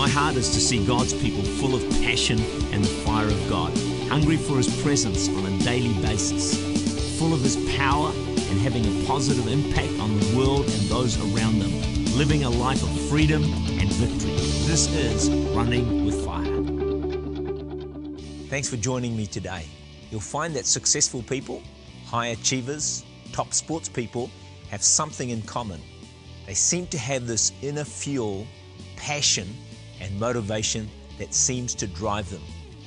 My heart is to see God's people full of passion and the fire of God, hungry for His presence on a daily basis, full of His power and having a positive impact on the world and those around them, living a life of freedom and victory. This is Running with Fire. Thanks for joining me today. You'll find that successful people, high achievers, top sports people have something in common. They seem to have this inner fuel, passion, and motivation that seems to drive them.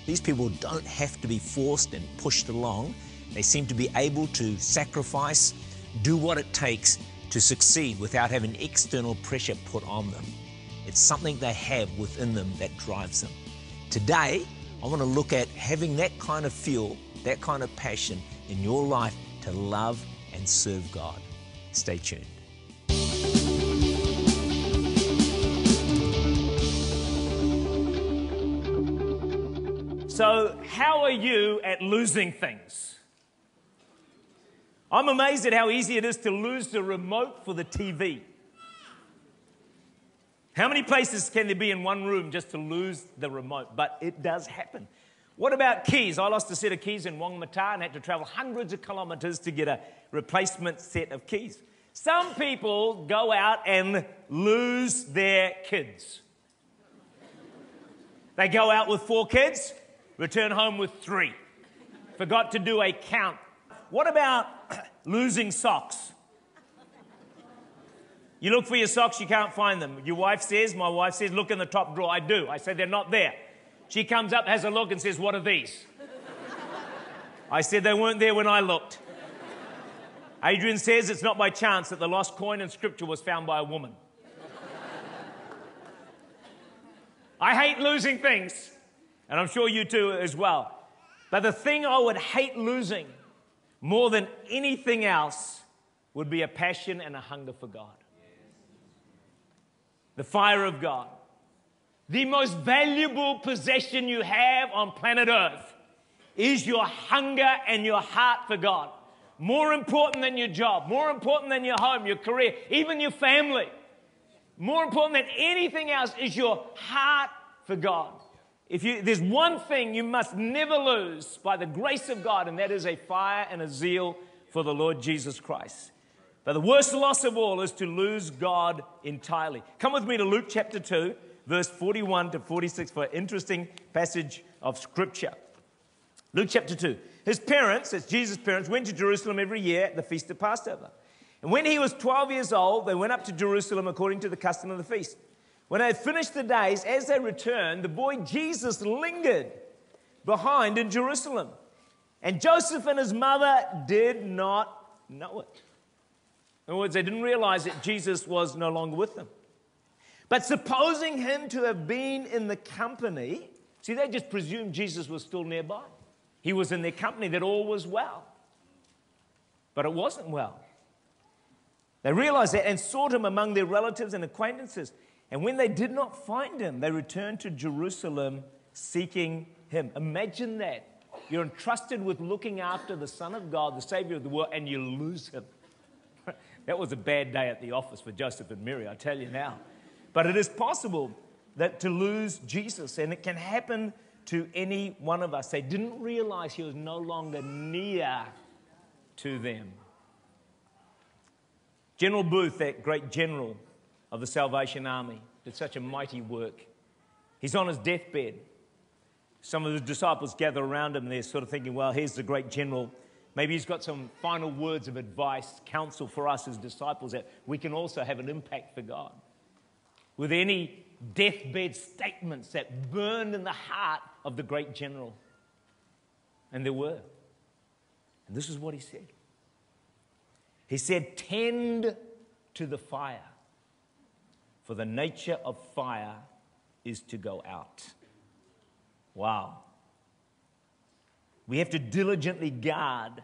These people don't have to be forced and pushed along. They seem to be able to sacrifice, do what it takes to succeed without having external pressure put on them. It's something they have within them that drives them. Today, I want to look at having that kind of fuel, that kind of passion in your life to love and serve God. Stay tuned. So, how are you at losing things? I'm amazed at how easy it is to lose the remote for the TV. How many places can there be in one room just to lose the remote? But it does happen. What about keys? I lost a set of keys in Whangamata and had to travel hundreds of kilometers to get a replacement set of keys. Some people go out and lose their kids. They go out with four kids, return home with three. Forgot to do a count. What about losing socks? You look for your socks, you can't find them. Your wife says, My wife says, look in the top drawer. I do. I say, They're not there. She comes up, has a look, and says, What are these? I said, They weren't there when I looked. Adrian says it's not by chance that the lost coin in Scripture was found by a woman. I hate losing things, and I'm sure you do as well. But the thing I would hate losing more than anything else would be a passion and a hunger for God the fire of God. The most valuable possession you have on planet Earth is your hunger and your heart for God. More important than your job, more important than your home, your career, even your family. More important than anything else is your heart for God. If you, there's one thing you must never lose by the grace of God, and that is a fire and a zeal for the Lord Jesus Christ. But the worst loss of all is to lose God entirely. Come with me to Luke chapter 2, verse 41 to 46 for an interesting passage of scripture. Luke chapter 2. His parents, that's Jesus' parents, went to Jerusalem every year at the feast of Passover. And when he was 12 years old, they went up to Jerusalem according to the custom of the feast. When they had finished the days, as they returned, the boy Jesus lingered behind in Jerusalem. And Joseph and his mother did not know it. In other words, they didn't realize that Jesus was no longer with them. But supposing him to have been in the company, see, they just presumed Jesus was still nearby. He was in their company, that all was well. But it wasn't well. They realized that and sought him among their relatives and acquaintances. And when they did not find him, they returned to Jerusalem seeking him. Imagine that. You're entrusted with looking after the Son of God, the Savior of the world, and you lose him. That was a bad day at the office for Joseph and Mary, I tell you now. But it is possible that to lose Jesus, and it can happen to any one of us. They didn't realize he was no longer near to them. General Booth, that great general of the Salvation Army, did such a mighty work. He's on his deathbed. Some of the disciples gather around him, they're sort of thinking, well, here's the great general Maybe he's got some final words of advice, counsel for us as disciples that we can also have an impact for God. With any deathbed statements that burned in the heart of the great general. And there were. And this is what he said He said, Tend to the fire, for the nature of fire is to go out. Wow. We have to diligently guard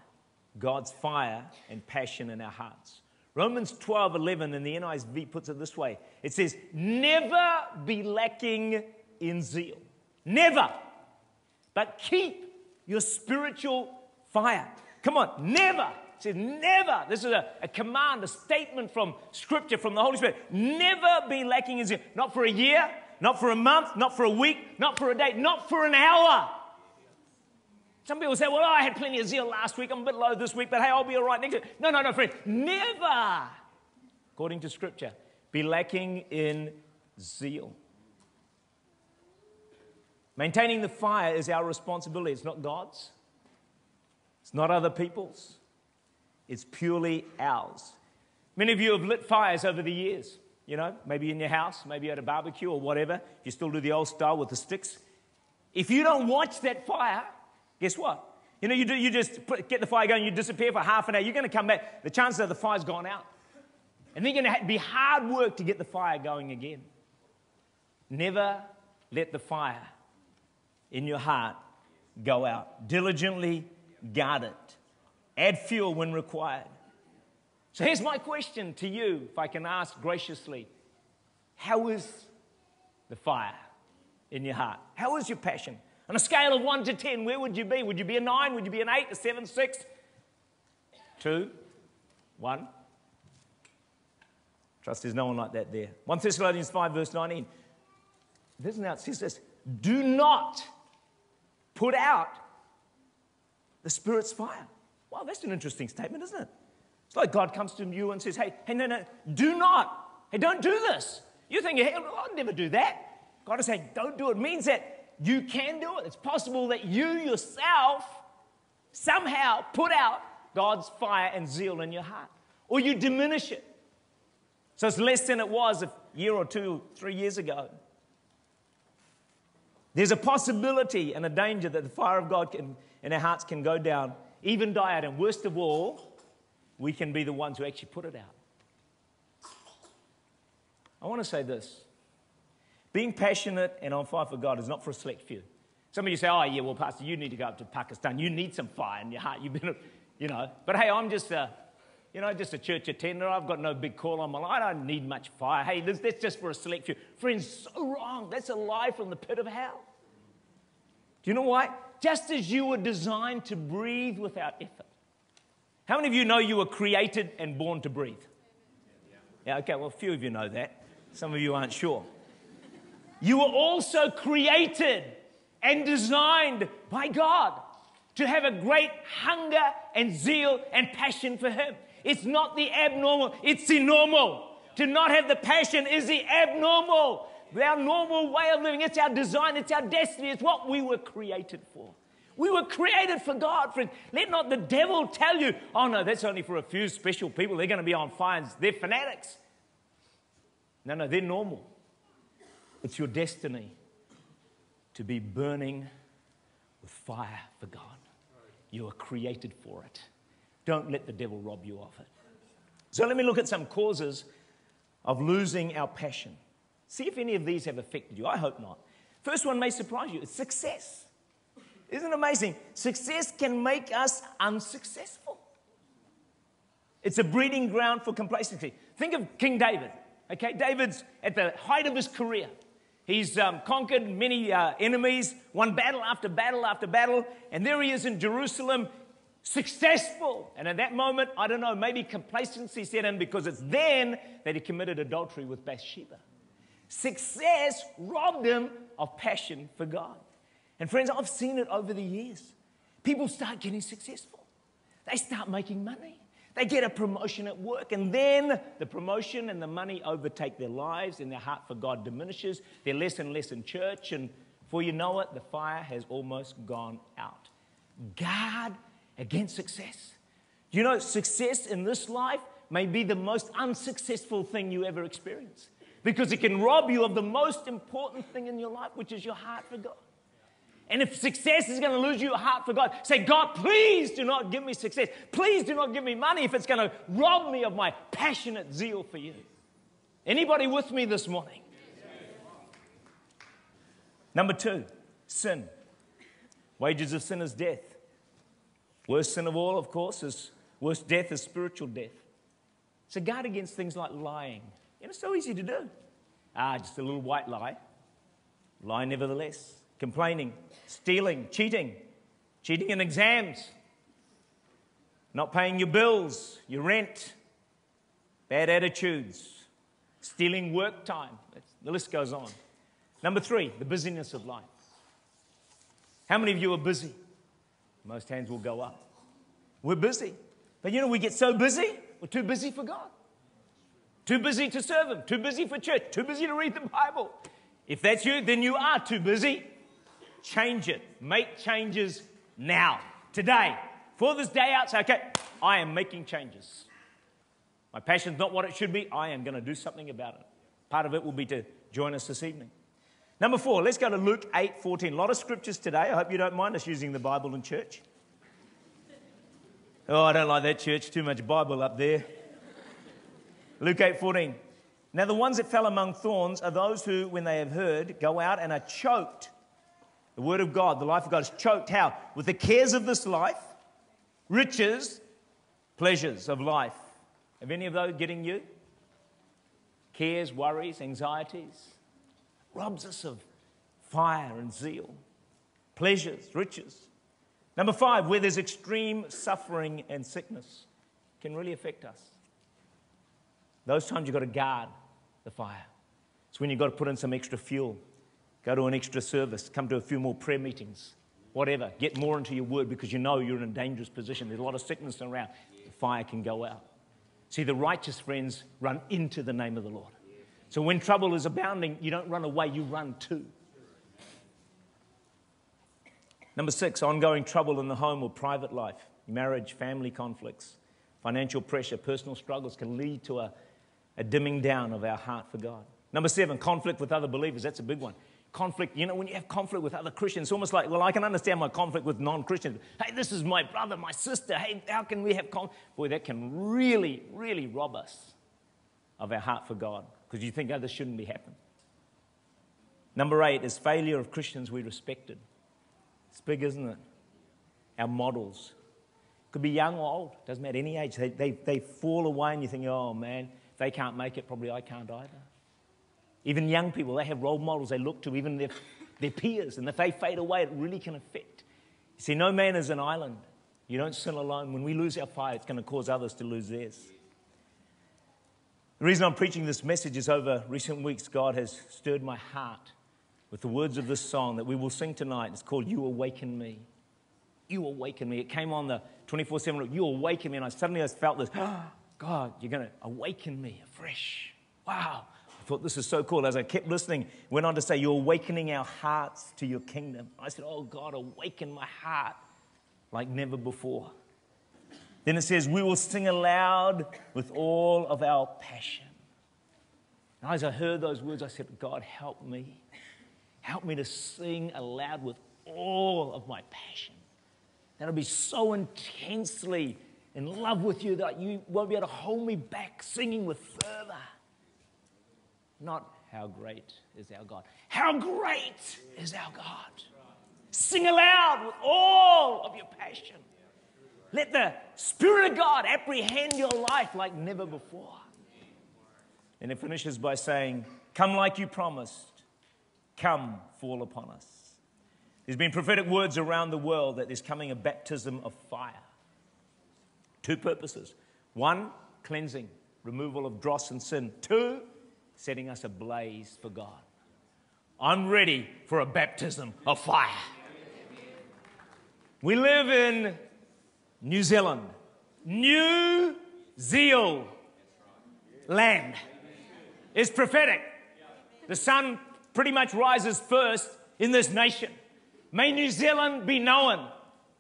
God's fire and passion in our hearts. Romans 12 11 in the NIV puts it this way it says, Never be lacking in zeal. Never. But keep your spiritual fire. Come on, never. Says, never. This is a, a command, a statement from Scripture, from the Holy Spirit. Never be lacking in zeal. Not for a year, not for a month, not for a week, not for a day, not for an hour. Some people say, well, I had plenty of zeal last week. I'm a bit low this week, but hey, I'll be all right next week. No, no, no, friend. Never, according to Scripture, be lacking in zeal. Maintaining the fire is our responsibility. It's not God's, it's not other people's, it's purely ours. Many of you have lit fires over the years, you know, maybe in your house, maybe at a barbecue or whatever. You still do the old style with the sticks. If you don't watch that fire, guess what? You know, you, do, you just put, get the fire going, you disappear for half an hour, you're going to come back. The chances are the fire's gone out. And then you're going to be hard work to get the fire going again. Never let the fire in your heart go out. Diligently guard it. Add fuel when required. So here's my question to you, if I can ask graciously How is the fire in your heart? How is your passion? On a scale of 1 to 10, where would you be? Would you be a 9? Would you be an 8, a 7, 6? 2, 1. Trust there's no one like that there. 1 Thessalonians 5, verse 19. Listen now, it says this Do not put out the Spirit's fire. Wow, that's an interesting statement, isn't it? It's like God comes to you and says, Hey, hey, no, no, do not. Hey, don't do this. You think, hey, I'll never do that. God is saying, Don't do it. it means that you can do it. It's possible that you yourself somehow put out God's fire and zeal in your heart, or you diminish it. So it's less than it was a year or two, three years ago. There's a possibility and a danger that the fire of God can, in our hearts can go down, even die out. And worst of all, we can be the ones who actually put it out. I want to say this being passionate and on fire for God is not for a select few. Some of you say, oh, yeah, well, Pastor, you need to go up to Pakistan. You need some fire in your heart. You've been, you know. But hey, I'm just a, you know, just a church attender. I've got no big call on my life. I don't need much fire. Hey, that's just for a select few. Friends, so wrong. That's a lie from the pit of hell. Do you know why? Just as you were designed to breathe without effort. How many of you know you were created and born to breathe? Yeah, okay, well, a few of you know that. Some of you aren't sure. You were also created and designed by God to have a great hunger and zeal and passion for Him. It's not the abnormal, it's the normal. To not have the passion is the abnormal. Our normal way of living, it's our design, it's our destiny, it's what we were created for. We were created for God, friends. Let not the devil tell you, oh no, that's only for a few special people. They're going to be on fire. They're fanatics. No, no, they're normal. It's your destiny to be burning with fire for God. You are created for it. Don't let the devil rob you of it. So let me look at some causes of losing our passion. See if any of these have affected you. I hope not. First one may surprise you it's success. Isn't it amazing? Success can make us unsuccessful. It's a breeding ground for complacency. Think of King David. Okay, David's at the height of his career. He's um, conquered many uh, enemies, won battle after battle after battle, and there he is in Jerusalem, successful. And at that moment, I don't know, maybe complacency set in because it's then that he committed adultery with Bathsheba. Success robbed them of passion for God. And friends, I've seen it over the years. People start getting successful, they start making money. They get a promotion at work, and then the promotion and the money overtake their lives, and their heart for God diminishes. They're less and less in church, and before you know it, the fire has almost gone out. Guard against success. You know, success in this life may be the most unsuccessful thing you ever experience because it can rob you of the most important thing in your life, which is your heart for God. And if success is going to lose you your heart for God, say, God, please do not give me success. Please do not give me money if it's going to rob me of my passionate zeal for you. Anybody with me this morning? Number two, sin. Wages of sin is death. Worst sin of all, of course, is worst death is spiritual death. So guard against things like lying. Know, it's so easy to do. Ah, just a little white lie. Lie nevertheless complaining, stealing, cheating, cheating in exams, not paying your bills, your rent, bad attitudes, stealing work time. The list goes on. Number three, the busyness of life. How many of you are busy? Most hands will go up. We're busy. But you know, we get so busy, we're too busy for God. Too busy to serve Him, too busy for church, too busy to read the Bible. If that's you, then you are too busy. Change it. Make changes now, today. For this day out, say, okay, I am making changes. My passion's not what it should be. I am going to do something about it. Part of it will be to join us this evening. Number four, let's go to Luke 8 14. A lot of scriptures today. I hope you don't mind us using the Bible in church. Oh, I don't like that church. Too much Bible up there. Luke 8 14. Now, the ones that fell among thorns are those who, when they have heard, go out and are choked. The word of God, the life of God is choked. How? With the cares of this life, riches, pleasures of life. Have any of those getting you? Cares, worries, anxieties robs us of fire and zeal, pleasures, riches. Number five, where there's extreme suffering and sickness, can really affect us. Those times you've got to guard the fire. It's when you've got to put in some extra fuel, go to an extra service, come to a few more prayer meetings, whatever. Get more into your word because you know you're in a dangerous position. There's a lot of sickness around. The fire can go out. See, the righteous friends run into the name of the Lord. So when trouble is abounding, you don't run away, you run to. Number six, ongoing trouble in the home or private life, marriage, family conflicts, financial pressure, personal struggles can lead to a, a dimming down of our heart for God. Number seven, conflict with other believers. That's a big one. Conflict, you know, when you have conflict with other Christians, it's almost like, well, I can understand my conflict with non Christians. Hey, this is my brother, my sister. Hey, how can we have conflict? Boy, that can really, really rob us of our heart for God because you think others shouldn't be happening. Number eight is failure of Christians we respected. It's big, isn't it? Our models. Could be young or old, doesn't matter any age. They, they, they fall away and you think, oh man, they can't make it, probably I can't either. Even young people, they have role models they look to, even their, their peers. And if they fade away, it really can affect. You see, no man is an island. You don't sin alone. When we lose our fire, it's going to cause others to lose theirs. The reason I'm preaching this message is over recent weeks, God has stirred my heart with the words of this song that we will sing tonight. It's called You Awaken Me. You Awaken Me. It came on the 24 7. You Awaken Me. And I suddenly I felt this, oh, God, you're going to awaken me afresh. Wow. I thought this is so cool. As I kept listening, went on to say, You're awakening our hearts to your kingdom. I said, Oh, God, awaken my heart like never before. Then it says, We will sing aloud with all of our passion. And as I heard those words, I said, God, help me. Help me to sing aloud with all of my passion. That'll be so intensely in love with you that you won't be able to hold me back singing with fervor. Not how great is our God. How great is our God. Sing aloud with all of your passion. Let the Spirit of God apprehend your life like never before. And it finishes by saying, Come like you promised, come fall upon us. There's been prophetic words around the world that there's coming a baptism of fire. Two purposes one, cleansing, removal of dross and sin. Two, setting us ablaze for God. I'm ready for a baptism of fire. We live in New Zealand. New Zeal land. is prophetic. The sun pretty much rises first in this nation. May New Zealand be known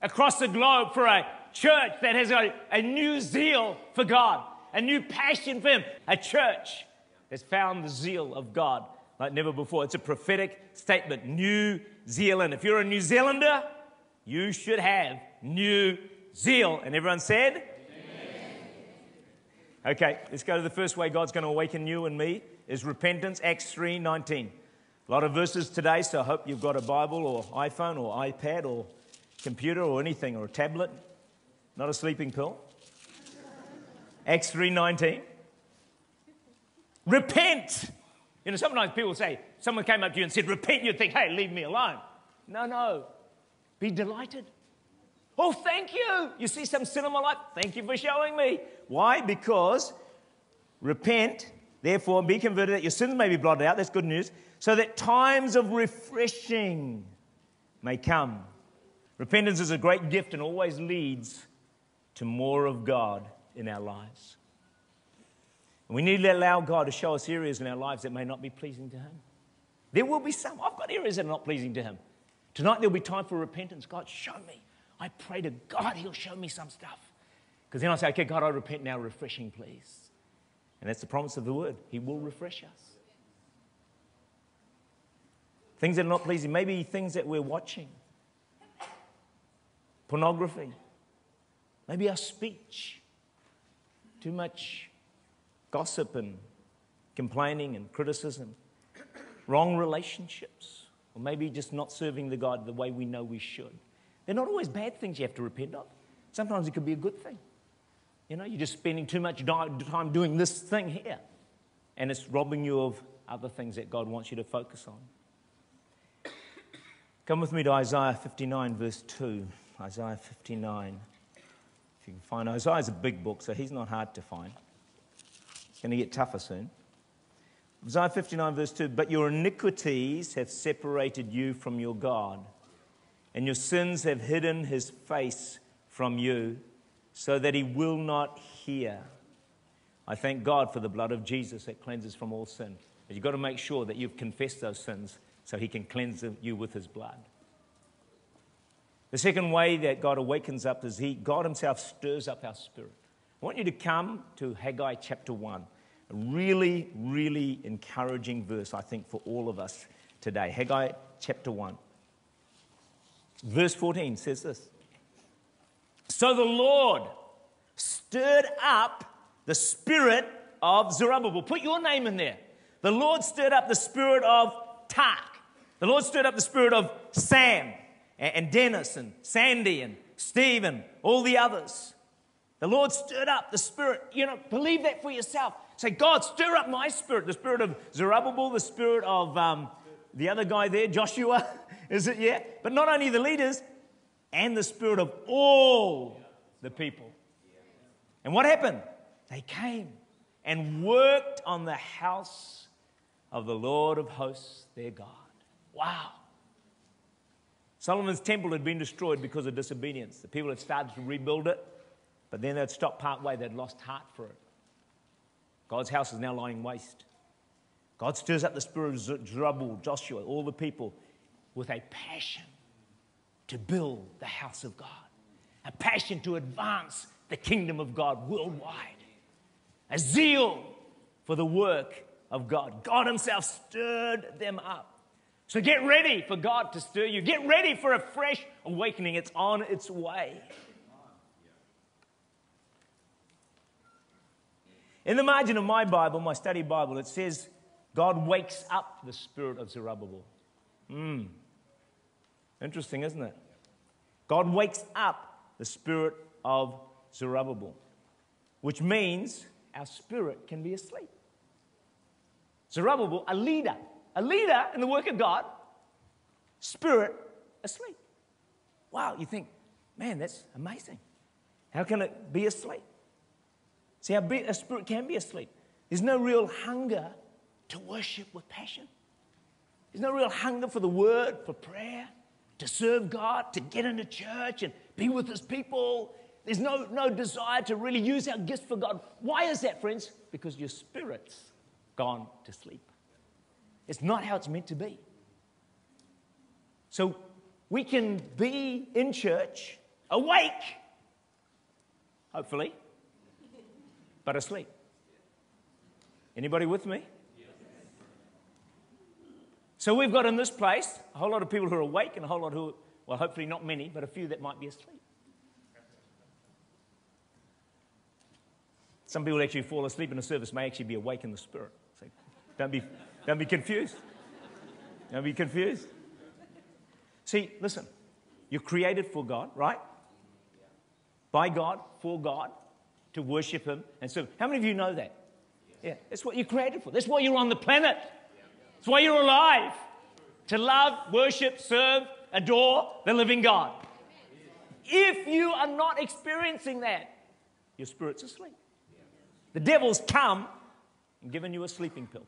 across the globe for a church that has a, a new zeal for God, a new passion for Him, a church that's found the zeal of God like never before. It's a prophetic statement. New Zealand. If you're a New Zealander, you should have new zeal. And everyone said? Amen. Okay, let's go to the first way God's going to awaken you and me is repentance, Acts 3:19. A lot of verses today, so I hope you've got a Bible or iPhone or iPad or computer or anything or a tablet. Not a sleeping pill. Acts 3:19. Repent. You know, sometimes people say, someone came up to you and said, repent, you'd think, hey, leave me alone. No, no. Be delighted. Oh, thank you. You see some sin in my life? Thank you for showing me. Why? Because repent, therefore, be converted that your sins may be blotted out. That's good news. so that times of refreshing may come. Repentance is a great gift and always leads to more of God in our lives. And we need to allow God to show us areas in our lives that may not be pleasing to Him. There will be some. I've got areas that are not pleasing to Him. Tonight there'll be time for repentance. God, show me. I pray to God, He'll show me some stuff. Because then I say, okay, God, I repent now, refreshing, please. And that's the promise of the word. He will refresh us. Things that are not pleasing, maybe things that we're watching, pornography, maybe our speech, too much gossip and complaining and criticism, wrong relationships, or maybe just not serving the God the way we know we should. They're not always bad things you have to repent of. Sometimes it could be a good thing. You know, you're just spending too much time doing this thing here, and it's robbing you of other things that God wants you to focus on. Come with me to Isaiah 59, verse 2. Isaiah 59. You can find Isaiah's a big book, so he's not hard to find. It's going to get tougher soon. Isaiah 59, verse 2 But your iniquities have separated you from your God, and your sins have hidden his face from you so that he will not hear. I thank God for the blood of Jesus that cleanses from all sin. But you've got to make sure that you've confessed those sins so he can cleanse you with his blood. The second way that God awakens up is he, God himself stirs up our spirit. I want you to come to Haggai chapter 1. A really, really encouraging verse, I think, for all of us today. Haggai chapter 1. Verse 14 says this so the Lord stirred up the spirit of Zerubbabel. Put your name in there. The Lord stirred up the spirit of Tak. The Lord stirred up the spirit of Sam and Dennis and Sandy and Stephen, all the others. The Lord stirred up the spirit. You know, believe that for yourself. Say, God, stir up my spirit. The spirit of Zerubbabel, the spirit of um, the other guy there, Joshua, is it? Yeah. But not only the leaders, and the spirit of all the people. And what happened? They came and worked on the house of the Lord of hosts, their God. Wow. Solomon's temple had been destroyed because of disobedience. The people had started to rebuild it, but then they'd stopped part way, they'd lost heart for it. God's house is now lying waste. God stirs up the spirit of Zerubbabel, Joshua, all the people with a passion to build the house of God, a passion to advance the kingdom of God worldwide, a zeal for the work of God. God Himself stirred them up. So get ready for God to stir you. Get ready for a fresh awakening. It's on its way. In the margin of my Bible, my study Bible, it says, God wakes up the spirit of Zerubbabel. Hmm. Interesting, isn't it? God wakes up the spirit of Zerubbabel, which means our spirit can be asleep. Zerubbabel, a leader, a leader in the work of God, spirit asleep. Wow, you think, man, that's amazing. How can it be asleep? See, how a spirit can be asleep. There's no real hunger to worship with passion. There's no real hunger for the word, for prayer to serve God, to get into church and be with His people. There's no, no desire to really use our gifts for God. Why is that, friends? Because your spirit's gone to sleep. It's not how it's meant to be. So we can be in church, awake, hopefully, but asleep. Anybody with me? So we've got in this place a whole lot of people who are awake and a whole lot who, well, hopefully not many, but a few that might be asleep. Some people actually fall asleep in the service, may actually be awake in the spirit. So don't be, don't be confused. Don't be confused. See, listen, you're created for God, right? By God, for God, to worship Him and serve. How many of you know that? Yeah, that's what you're created for. That's why you're on the planet. That's why you're alive to love, worship, serve, adore the living God. If you are not experiencing that, your spirit's asleep. The devil's come and given you a sleeping pill.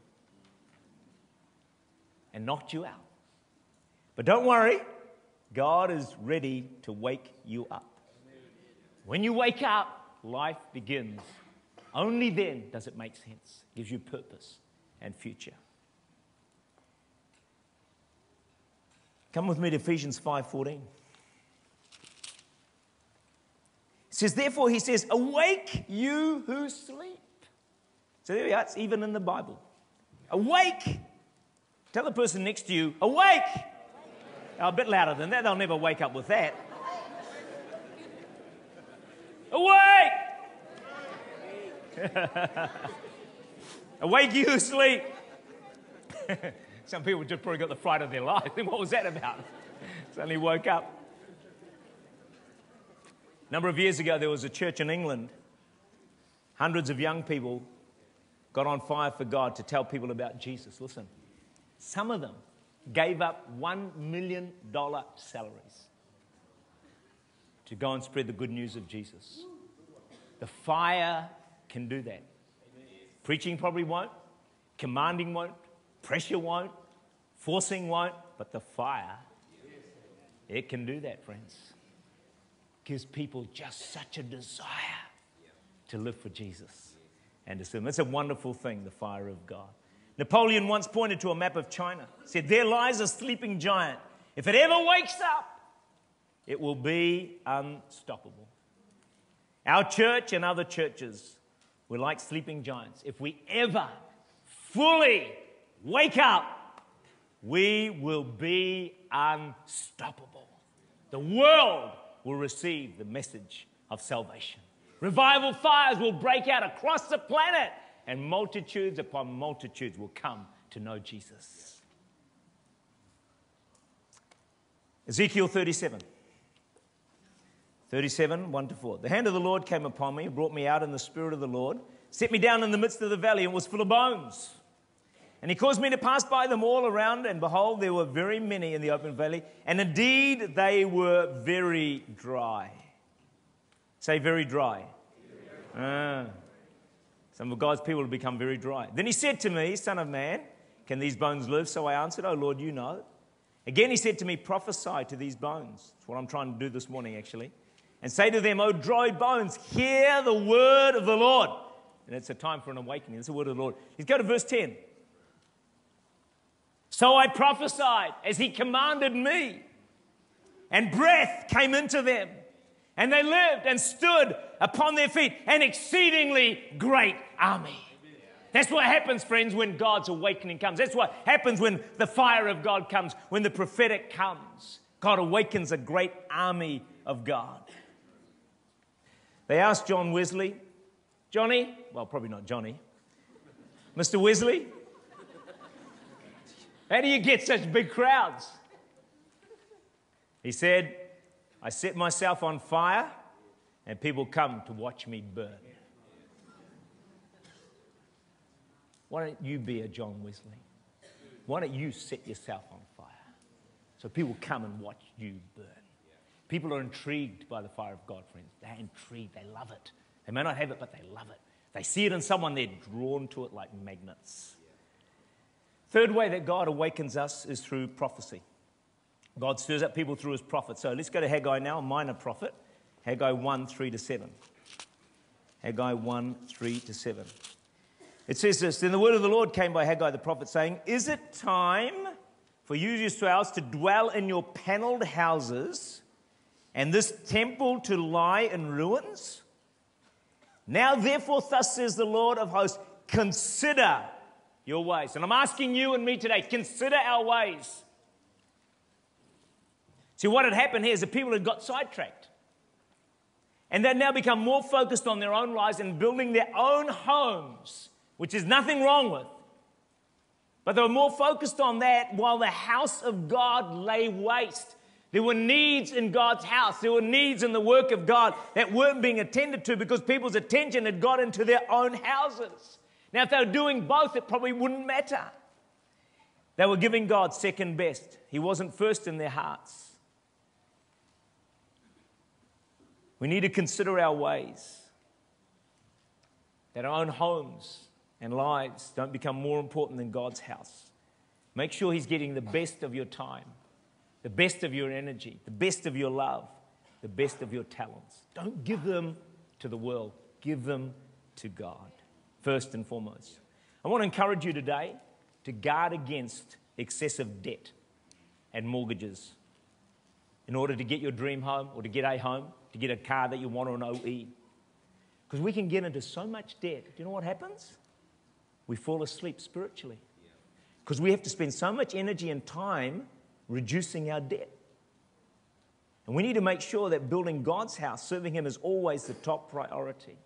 And knocked you out. But don't worry, God is ready to wake you up. When you wake up, life begins. Only then does it make sense, gives you purpose and future. Come with me to Ephesians 5:14. It says, therefore, he says, awake you who sleep. So there we are, it's even in the Bible. Awake. Tell the person next to you, awake. Oh, a bit louder than that, they'll never wake up with that. awake. awake you who sleep. Some people just probably got the fright of their life. what was that about? Suddenly woke up. A number of years ago, there was a church in England. Hundreds of young people got on fire for God to tell people about Jesus. Listen, some of them gave up $1 million salaries to go and spread the good news of Jesus. The fire can do that. Preaching probably won't, commanding won't, pressure won't, forcing won't, but the fire, it can do that, friends gives people just such a desire to live for Jesus and to serve. It's a wonderful thing, the fire of God. Napoleon once pointed to a map of China, said, There lies a sleeping giant. If it ever wakes up, it will be unstoppable. Our church and other churches were like sleeping giants. If we ever fully wake up, we will be unstoppable. The world will receive the message of salvation. Revival fires will break out across the planet, and multitudes upon multitudes will come to know Jesus. Ezekiel 37. 37, 1 to 4. The hand of the Lord came upon me, brought me out in the spirit of the Lord, set me down in the midst of the valley, and was full of bones. And he caused me to pass by them all around, and behold, there were very many in the open valley, and indeed they were very dry. Say, very dry. Ah. Some of God's people have become very dry. Then he said to me, Son of man, can these bones live? So I answered, Oh Lord, you know. Again, he said to me, Prophesy to these bones. That's what I'm trying to do this morning, actually. And say to them, O dry bones, hear the word of the Lord. And it's a time for an awakening. It's the word of the Lord. Let's go to verse 10. So I prophesied as he commanded me, and breath came into them, and they lived and stood upon their feet, an exceedingly great army. That's what happens, friends, when God's awakening comes. That's what happens when the fire of God comes, when the prophetic comes. God awakens a great army of God. They asked John Wesley, Johnny, well, probably not Johnny, Mr. Wesley, how do you get such big crowds? He said, I set myself on fire and people come to watch me burn. Why don't you be a John Wesley? Why don't you set yourself on fire so people come and watch you burn? People are intrigued by the fire of God, friends. They're intrigued, they love it. They may not have it, but they love it. They see it in someone, they're drawn to it like magnets. Third way that God awakens us is through prophecy. God stirs up people through his prophets. So let's go to Haggai now, a minor prophet. Haggai 1 3 to 7. Haggai 1 3 to 7. It says this Then the word of the Lord came by Haggai the prophet, saying, Is it time for you yourselves to dwell in your paneled houses and this temple to lie in ruins? Now, therefore, thus says the Lord of hosts, consider your ways. And I'm asking you and me today, consider our ways. See, what had happened here is the people had got sidetracked. And they'd now become more focused on their own lives and building their own homes, which is nothing wrong with. But they were more focused on that while the house of God lay waste. There were needs in God's house. There were needs in the work of God that weren't being attended to because people's attention had got into their own houses. Now, if they were doing both, it probably wouldn't matter. They were giving God second best, He wasn't first in their hearts. We need to consider our ways, that our own homes and lives don't become more important than God's house. Make sure He's getting the best of your time, the best of your energy, the best of your love, the best of your talents. Don't give them to the world, give them to God, first and foremost. I want to encourage you today to guard against excessive debt and mortgages in order to get your dream home or to get a home, to get a car that you want or an OE. Because we can get into so much debt. Do you know what happens? We fall asleep spiritually. Because we have to spend so much energy and time reducing our debt. And we need to make sure that building God's house, serving Him, is always the top priority.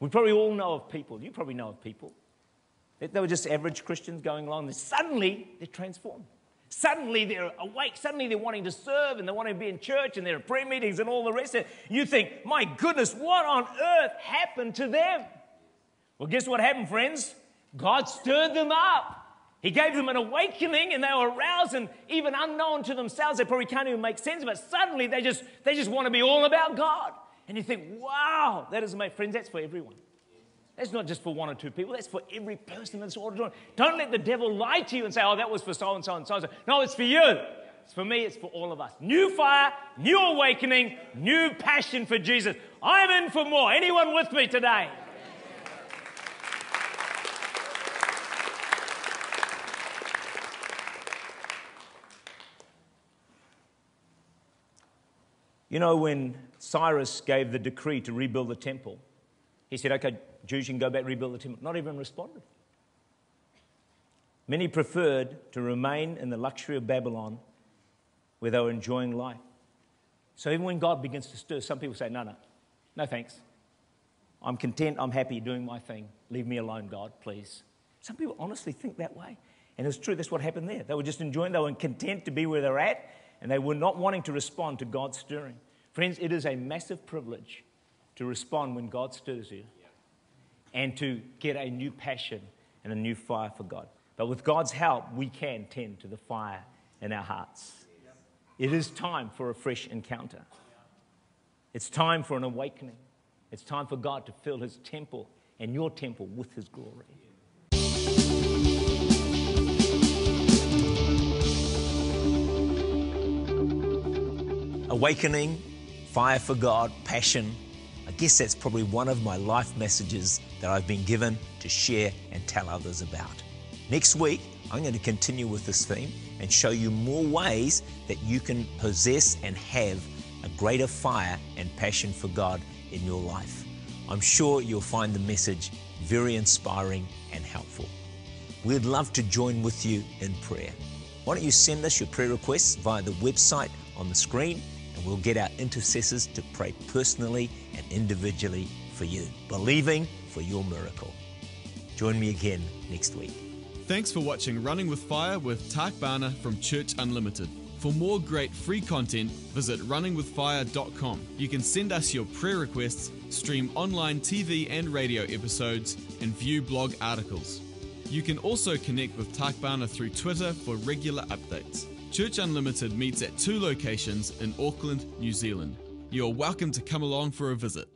We probably all know of people, you probably know of people, they were just average Christians going along, and suddenly they're transformed. Suddenly they're awake. Suddenly they're wanting to serve and they want to be in church and they're at prayer meetings and all the rest of it. You think, my goodness, what on earth happened to them? Well, guess what happened, friends? God stirred them up. He gave them an awakening and they were aroused and even unknown to themselves. They probably can't even make sense, but suddenly they just, they just want to be all about God. And you think, wow, that is amazing. Friends, that's for everyone. That's not just for one or two people, that's for every person in this auditorium. Don't let the devil lie to you and say, oh, that was for so and so and so and so. No, it's for you. It's for me, it's for all of us. New fire, new awakening, new passion for Jesus. I'm in for more. Anyone with me today? You know, when Cyrus gave the decree to rebuild the temple, he said, okay, Jews, you can go back rebuild the temple. Not even responded. Many preferred to remain in the luxury of Babylon where they were enjoying life. So even when God begins to stir, some people say, no, no, no thanks. I'm content, I'm happy doing my thing. Leave me alone, God, please. Some people honestly think that way. And it's true, that's what happened there. They were just enjoying, they were content to be where they're at, and they were not wanting to respond to God's stirring. Friends, it is a massive privilege to respond when God stirs you and to get a new passion and a new fire for God. But with God's help, we can tend to the fire in our hearts. It is time for a fresh encounter. It's time for an awakening. It's time for God to fill his temple and your temple with his glory. Awakening, fire for God, passion. I guess that's probably one of my life messages that I've been given to share and tell others about. Next week, I'm going to continue with this theme and show you more ways that you can possess and have a greater fire and passion for God in your life. I'm sure you'll find the message very inspiring and helpful. We'd love to join with you in prayer. Why don't you send us your prayer requests via the website on the screen and we'll get our intercessors to pray personally and individually for you, believing for your miracle. Join me again next week. Thanks for watching Running with Fire with Tak Bhana from Church Unlimited. For more great free content, visit runningwithfire.com. You can send us your prayer requests, stream online TV and radio episodes, and view blog articles. You can also connect with Tak Bhana through Twitter for regular updates. Church Unlimited meets at two locations in Auckland, New Zealand. You are welcome to come along for a visit.